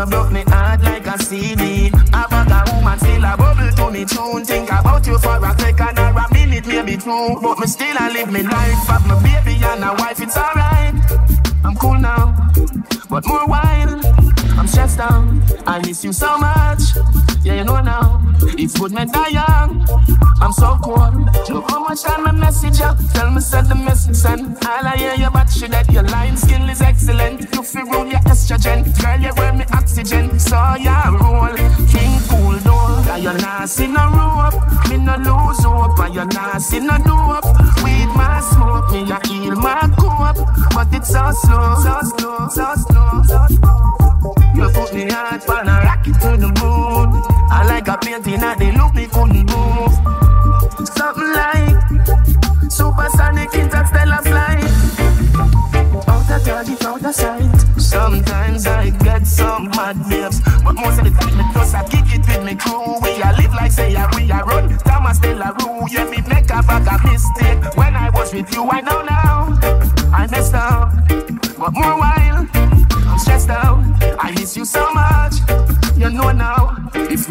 You broke me heart like a CD. A bag of woman still a bubble to me tune. Think about you for a second or a minute, maybe two. But me still a live me life. Have my baby and a wife, it's alright. I'm cool now, but more wild. I'm stressed out. I miss you so much. You good me die young. I'm so cold. Look how much time my message ya. Tell me send the message send. All I hear you but she that your line skill is excellent. You feel roll your estrogen. Girl, you wear me oxygen. So yeah, roll. King cool door. Cause you not see no rope. Me no lose hope. And you not see no dope. Weed my smoke. Me a heal my cope. But it's so slow. So slow. So slow. So slow. You put me heart on I like a painting that they look me couldn't move. Something like supersonic interstellar flight. Out of target, out of sight. Sometimes I get some mad babes, but most of the time me just I kick it with me crew. We a live like say yeah, we a run. Thomas Stella rule, yeah me make a bag of mistake. When I was with you, I know now I messed up, but more while I'm stressed out.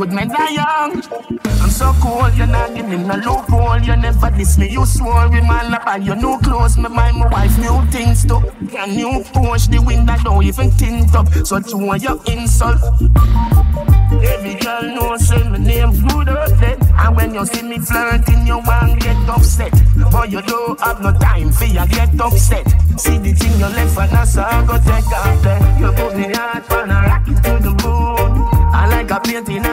Men die young. I'm so cold, you're not giving no loophole. You never diss me, you swore with my lap and you new clothes. My mind my wife new things too. Can you push the window don't even tint up? So to your insult. Every girl knows say my name good up there. And when you see me flirting, you want get upset. But you don't have no time for you get upset. See the thing you left and I saw go take off there. You put me heart on a rocket to the moon. I like a painting